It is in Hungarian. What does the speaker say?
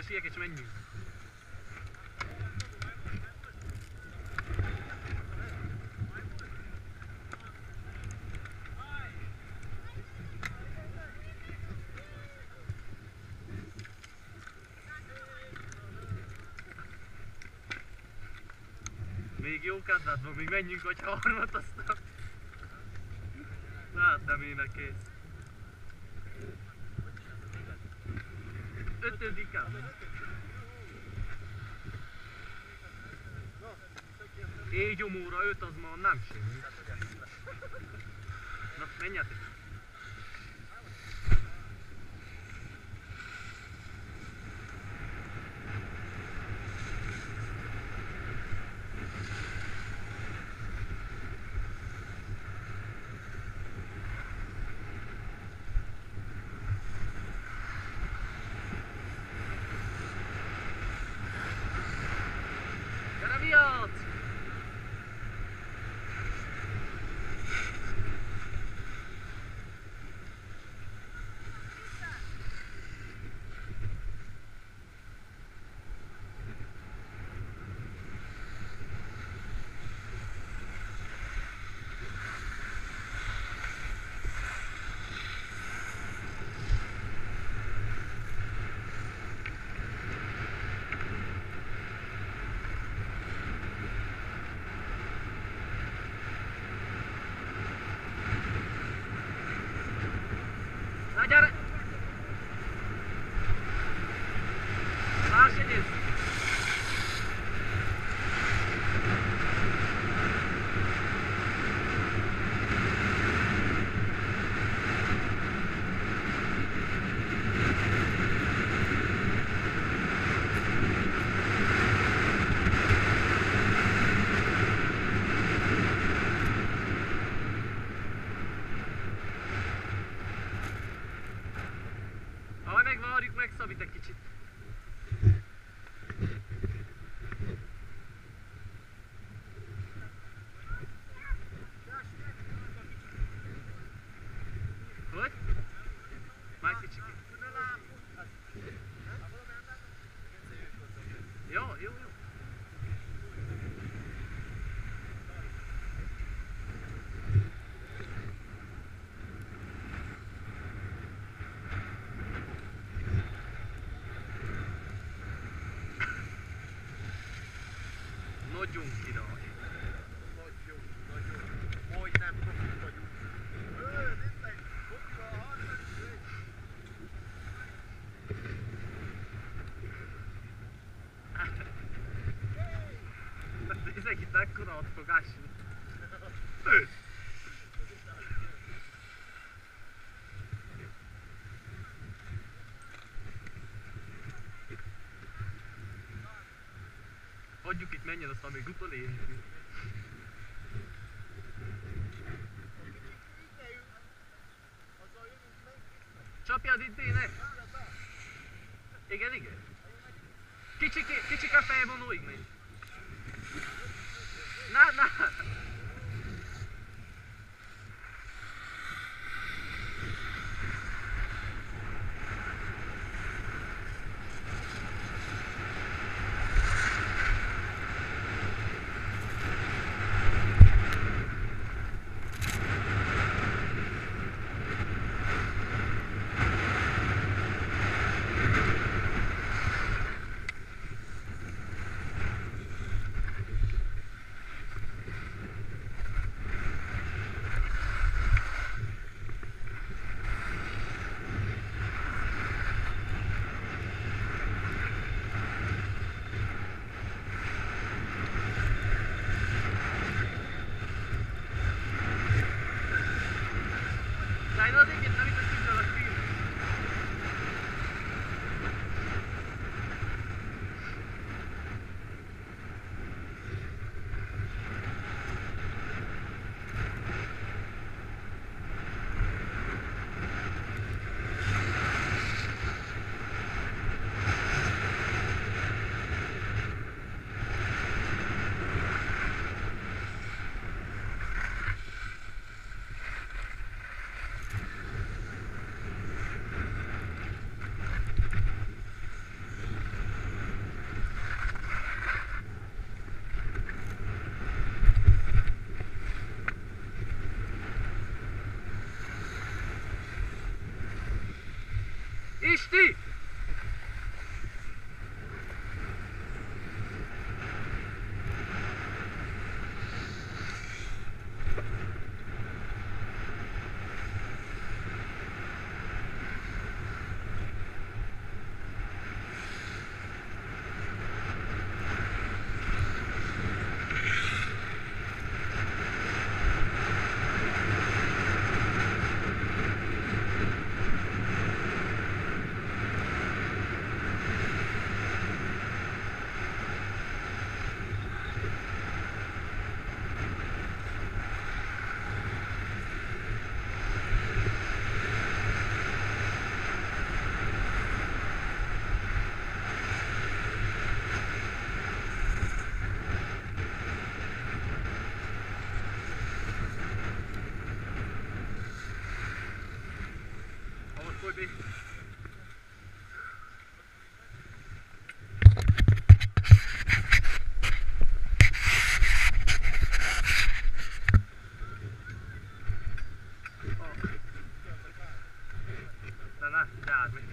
a siek és menjünk. Még jó kedved van, még menjünk, hogy harmat aztán. Hát nem ének Ötödiken. Éjgyomóra öt az ma nem semmi. Na, menjetek. Adfogás. Hagyjuk itt menjen, aztán még jövünk meg. Csapjad itt ének! Igen, igen. Kicsi, kicsi a fejvonóig megy. なな 60. Na, na, de át meg.